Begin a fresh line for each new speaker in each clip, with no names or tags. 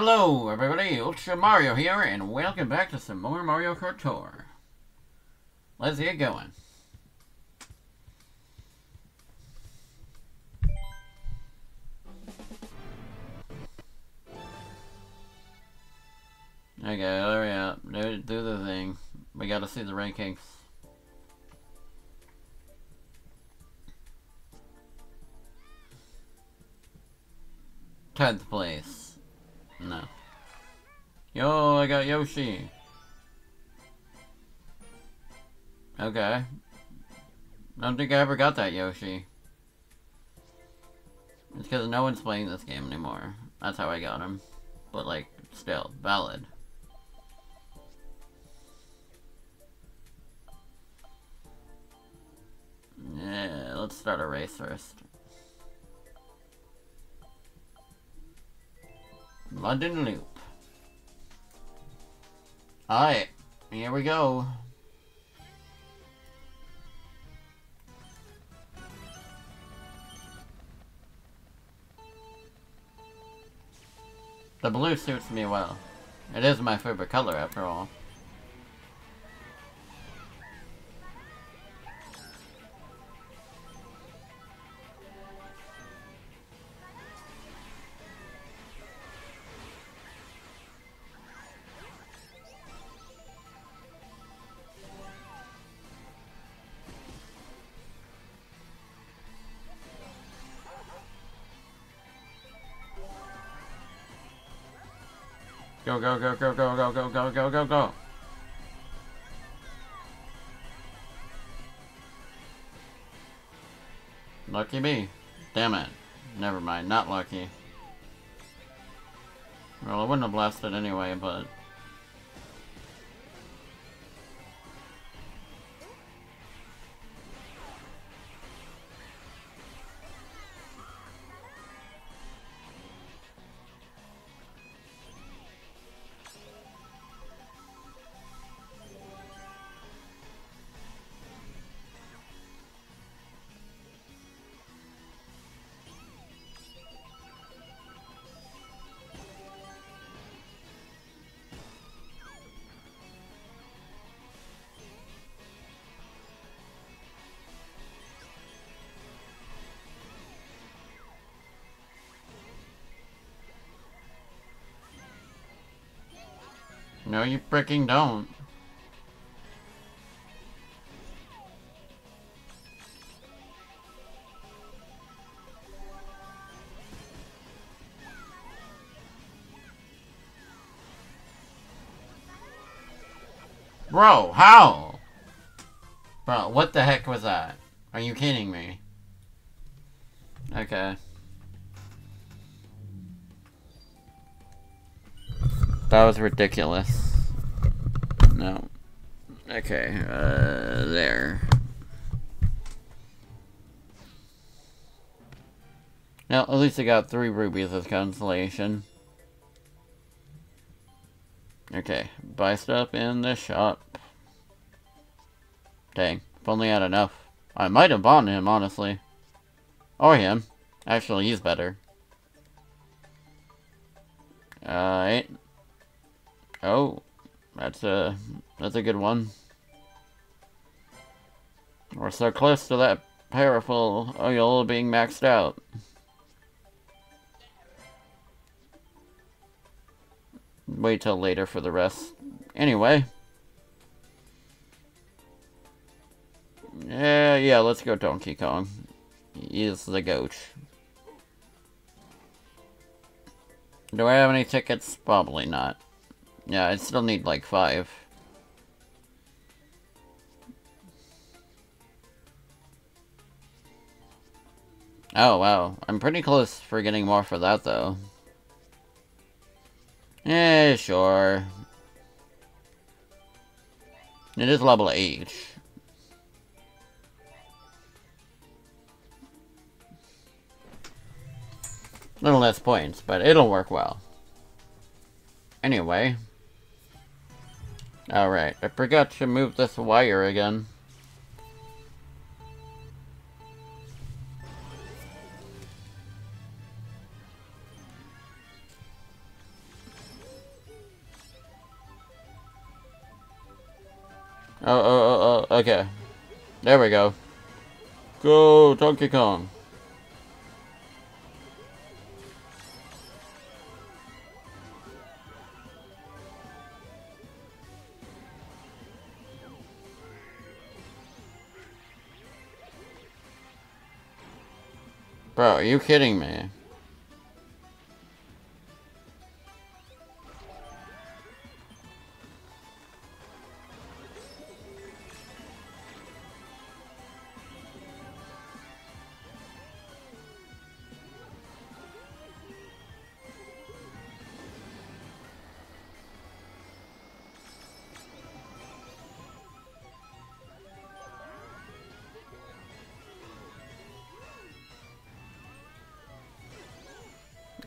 Hello, everybody. Ultra Mario here, and welcome back to some more Mario Kart Tour. Let's get going. Okay, hurry up. Do, do the thing. We gotta see the rankings. Tenth place. No. Yo, I got Yoshi. Okay. I don't think I ever got that Yoshi. It's because no one's playing this game anymore. That's how I got him. But, like, still, valid. Yeah, let's start a race first. London Loop. Alright, here we go. The blue suits me well. It is my favorite color after all. Go, go, go, go, go, go, go, go, go, go. Lucky me. Damn it. Never mind, not lucky. Well, I wouldn't have blasted anyway, but... No, you freaking don't. Bro, how? Bro, what the heck was that? Are you kidding me? Okay. That was ridiculous. No. Okay, uh, there. Now, at least I got three rubies as consolation. Okay, buy stuff in the shop. Dang, if only I had enough. I might have bought him, honestly. Or him. Actually, he's better. Alright. Oh, that's a that's a good one. We're so close to that powerful oil being maxed out. Wait till later for the rest. Anyway. Yeah, yeah, let's go Donkey Kong. He's the goat. Do I have any tickets? Probably not. Yeah, I still need like five. Oh, wow. I'm pretty close for getting more for that, though. Eh, sure. It is level H. Little less points, but it'll work well. Anyway. Alright, I forgot to move this wire again. Oh, oh, oh, oh, okay. There we go. Go, Donkey Kong. Bro, are you kidding me?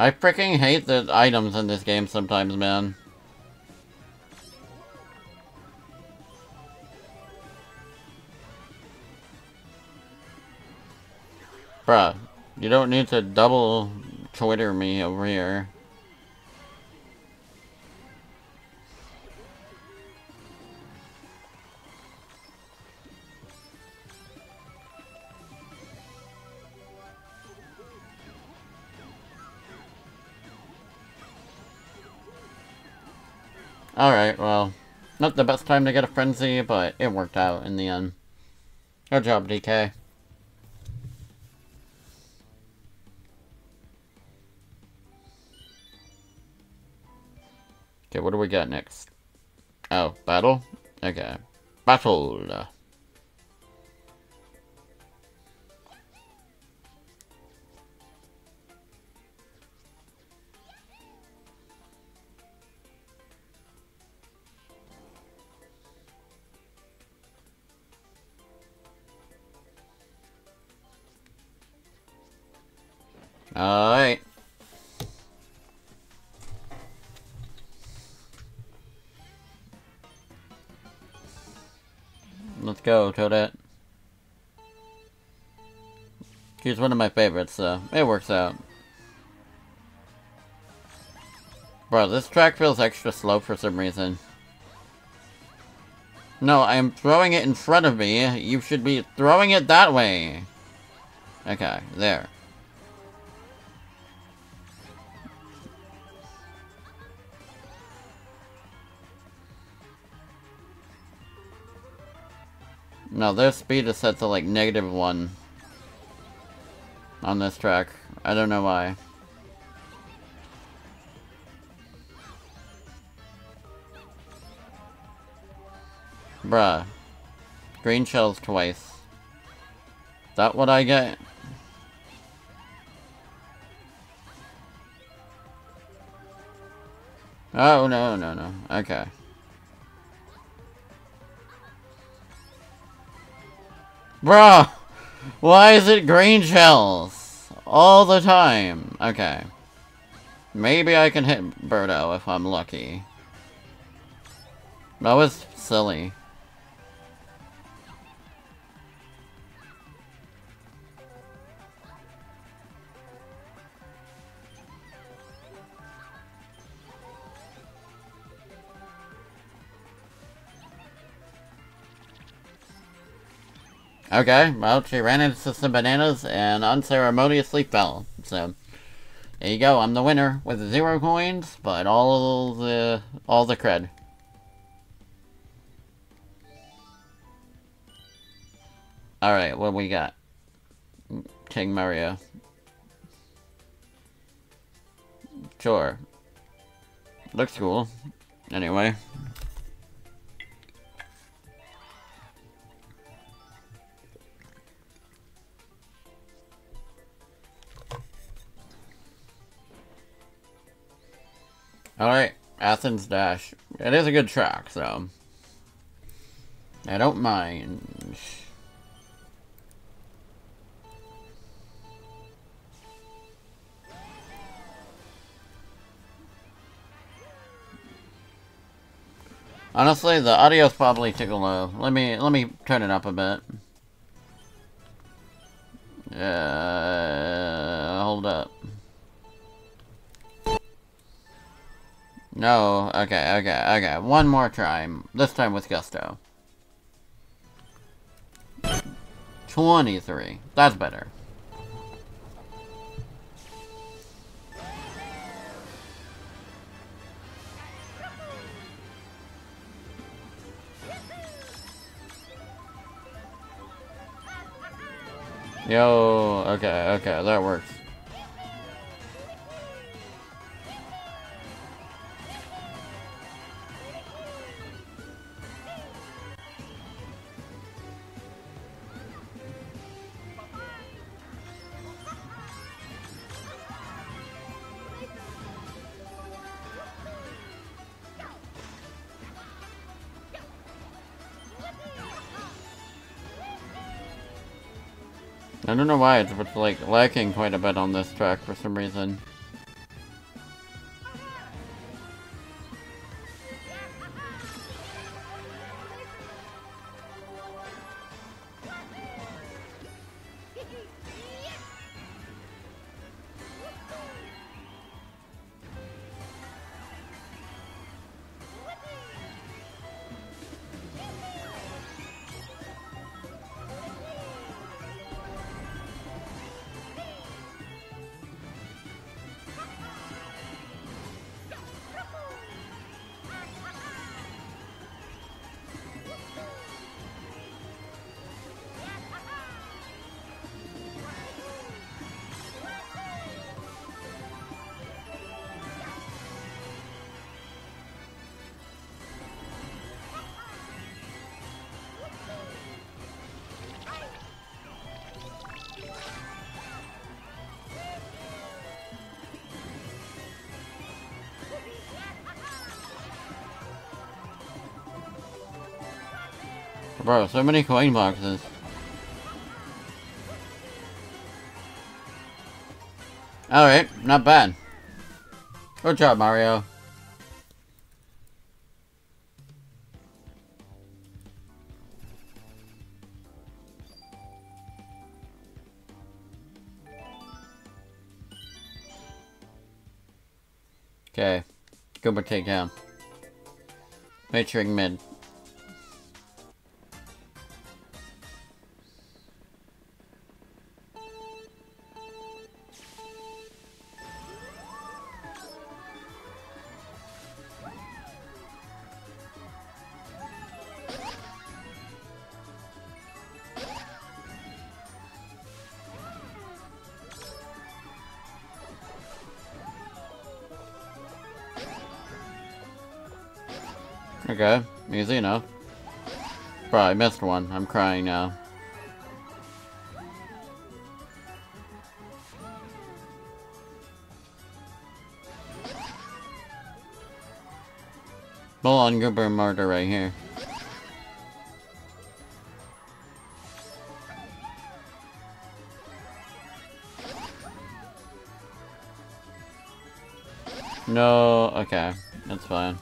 I freaking hate the items in this game sometimes, man. Bruh, you don't need to double Twitter me over here. Alright, well, not the best time to get a frenzy, but it worked out in the end. Good job, DK. Okay, what do we got next? Oh, battle? Okay. Battle! Alright. Let's go, Toadette. He's one of my favorites, so it works out. Bro, this track feels extra slow for some reason. No, I'm throwing it in front of me. You should be throwing it that way. Okay, there. No, their speed is set to like negative one on this track. I don't know why. Bruh. Green shells twice. Is that what I get? Oh, no, no, no. Okay. Bro, why is it green shells? All the time. Okay. Maybe I can hit Birdo if I'm lucky. That was silly. Okay, well, she ran into some bananas and unceremoniously fell. So, there you go. I'm the winner with zero coins, but all the all the cred. Alright, what we got? King Mario. Sure. Looks cool. Anyway. Athens Dash. It is a good track, so... I don't mind. Honestly, the audio's probably too low. Let me let me turn it up a bit. Uh, No, okay, okay, okay. One more time. This time with gusto. 23. That's better. Yo, okay, okay, that works. Why, it's, like lacking quite a bit on this track for some reason. Bro, so many coin boxes. Alright, not bad. Good job, Mario. Okay. Goomba takedown. Matrix mid. Okay, easy enough. Probably missed one. I'm crying now. Full on Goober right here. No, okay. That's fine.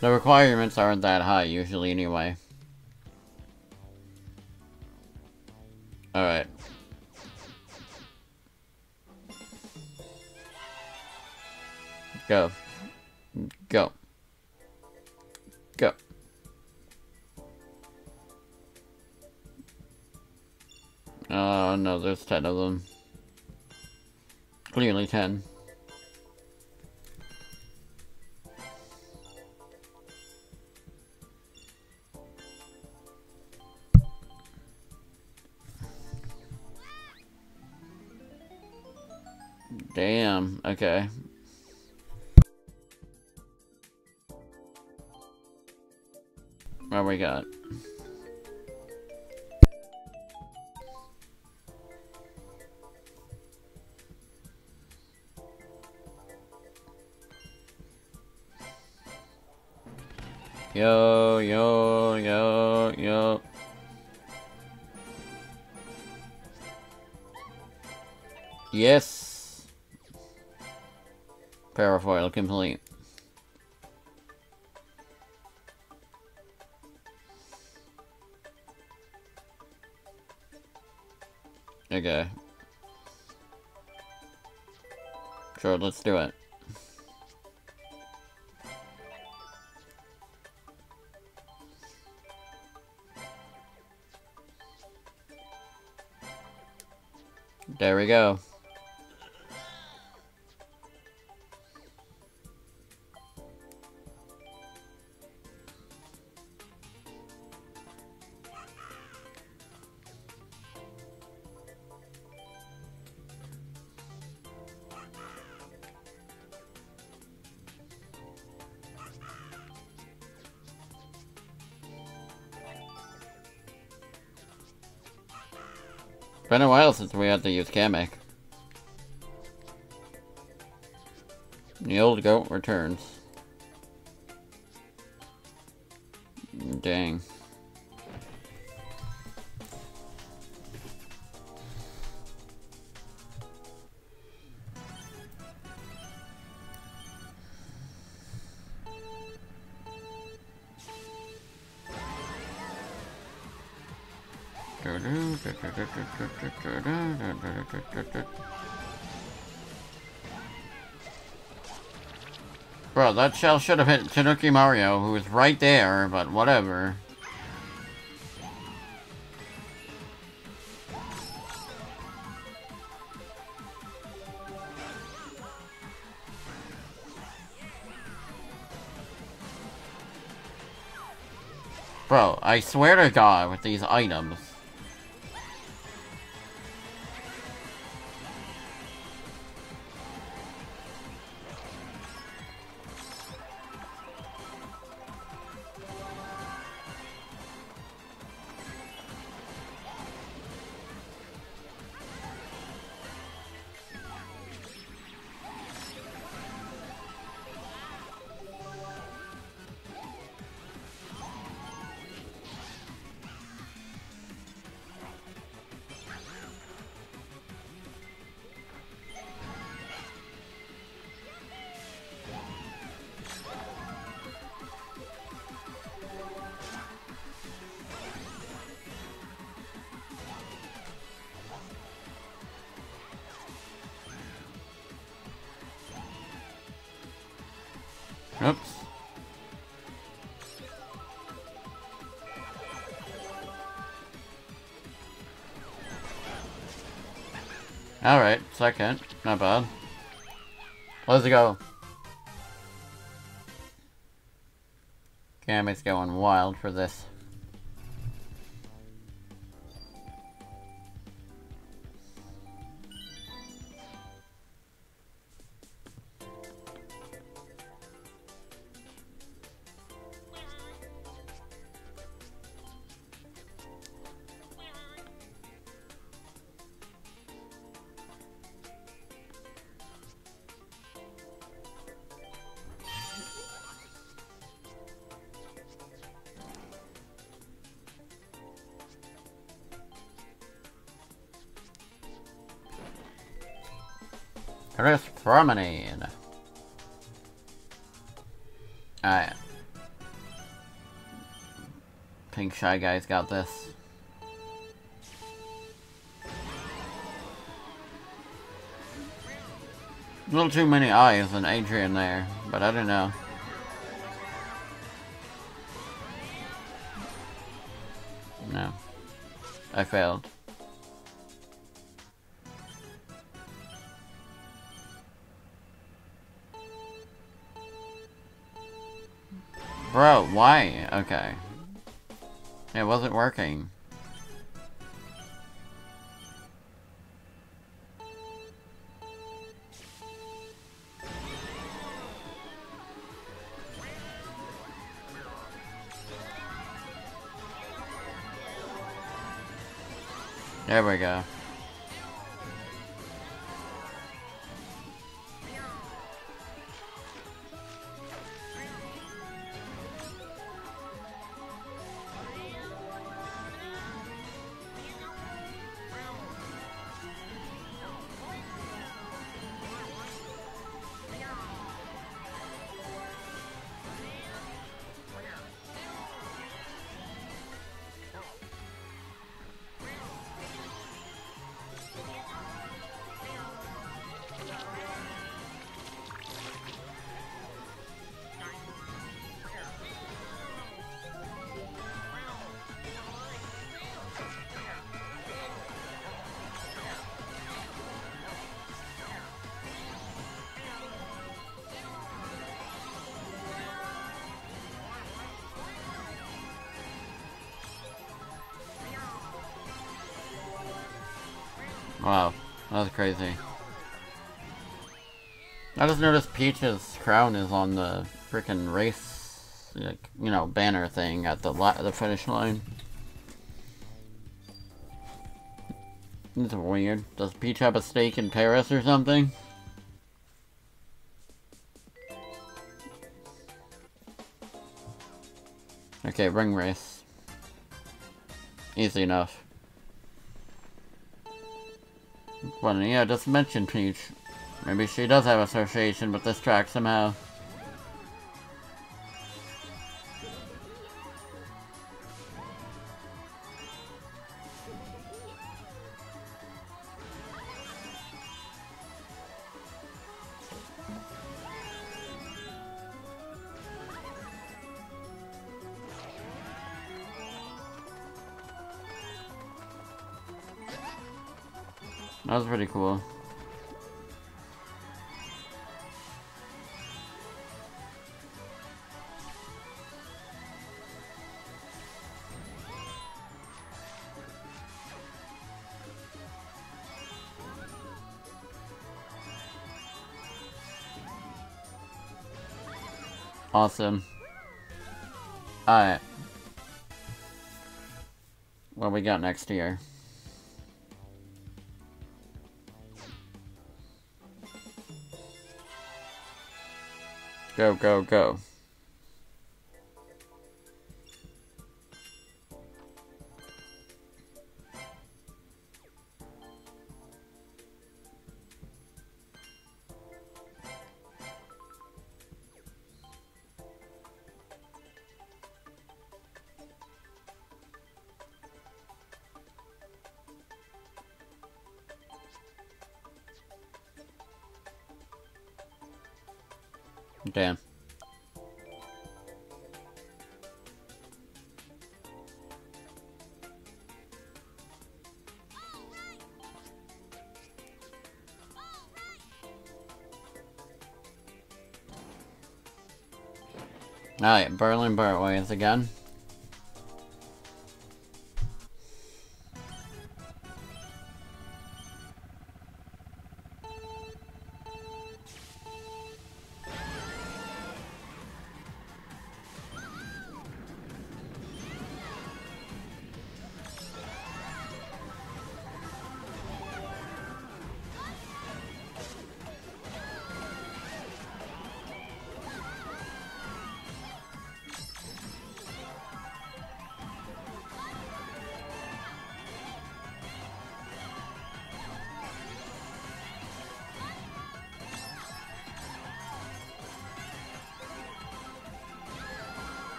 The requirements aren't that high usually anyway. Alright. Go. Go. Go. Oh no, there's ten of them. Clearly ten. Okay. What we got? Yo, yo, yo, yo. Yes. Parafoil complete. Okay. Sure, let's do it. There we go. Been a while since we had to use Kamek. The old goat returns. Dang. That shell should have hit Tanuki Mario, who was right there, but whatever. Bro, I swear to God with these items. Oops. Alright, second. Not bad. Let's go. Kamek's going wild for this. Paris Promenade. Alright. Pink Shy Guy's got this. A little too many eyes and Adrian there, but I don't know. No. I failed. Bro, why? Okay. It wasn't working. There we go. Wow, that was crazy. I just noticed Peach's crown is on the freaking race, like, you know, banner thing at the the finish line. It's weird. Does Peach have a stake in Paris or something? Okay, ring race. Easy enough. Well, yeah, just mention Peach. Maybe she does have association with this track somehow. That was pretty cool. Awesome. Alright. What we got next here? Go, go, go. Damn. Alright, Berlin Byways again.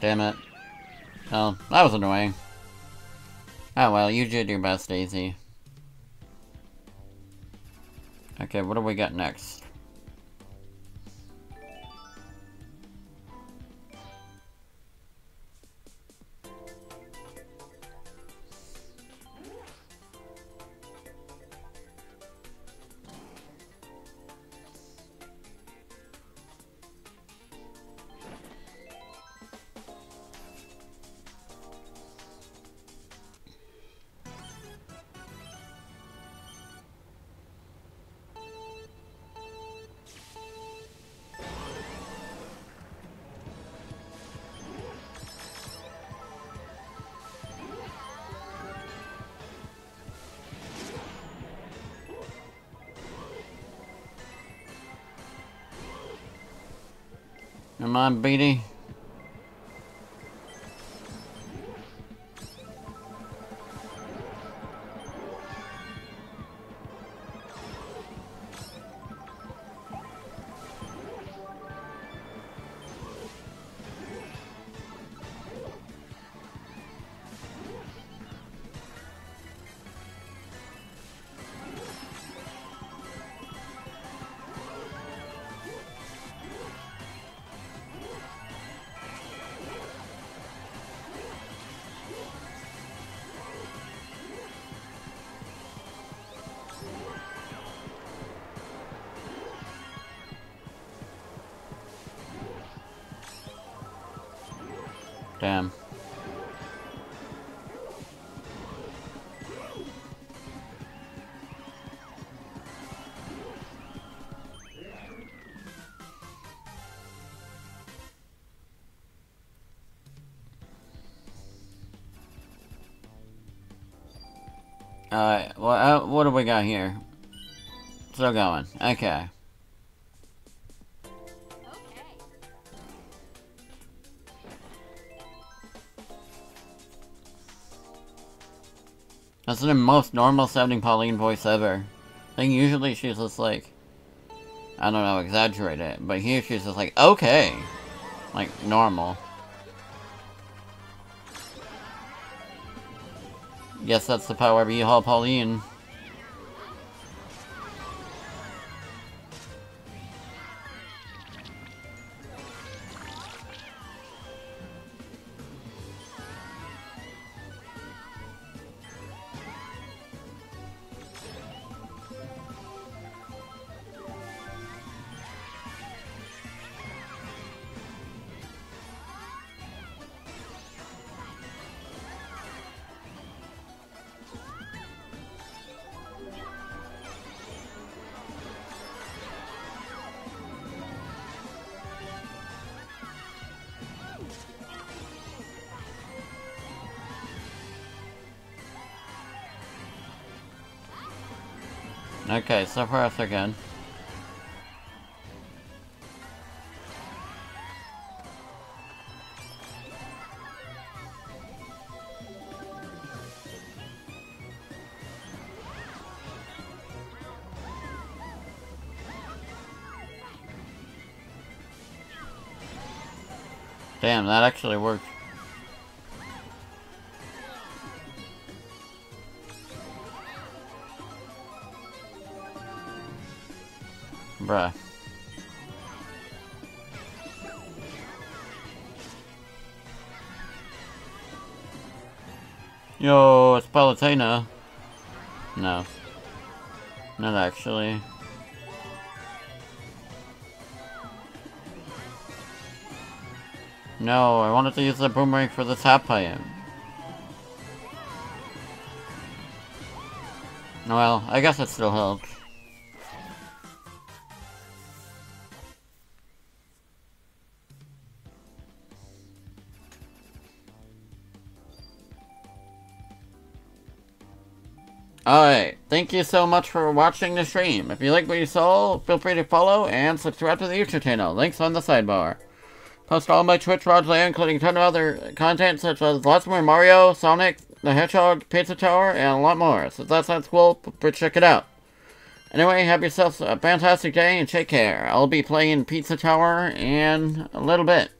Damn it. Oh, that was annoying. Oh well, you did your best, Daisy. Okay, what do we got next? Come on, Petey. Damn. Alright, well, uh, what do we got here? Still going. Okay. That's the most normal sounding Pauline voice ever. I think usually she's just like, I don't know, exaggerate it, but here she's just like, okay. Like, normal. Guess that's the power of E-Hall Pauline. Okay, so far so good. Damn, that actually worked. Bruh. Yo, it's Palutena. No. Not actually. No, I wanted to use the boomerang for the tap. Well, I guess it still helps. Alright, thank you so much for watching the stream. If you like what you saw, feel free to follow and subscribe to the YouTube channel. Links on the sidebar. Post all my Twitch VODs there, including a ton of other content such as lots more Mario, Sonic, the Hedgehog, Pizza Tower, and a lot more. So if that sounds cool, check it out. Anyway, have yourself a fantastic day and take care. I'll be playing Pizza Tower in a little bit.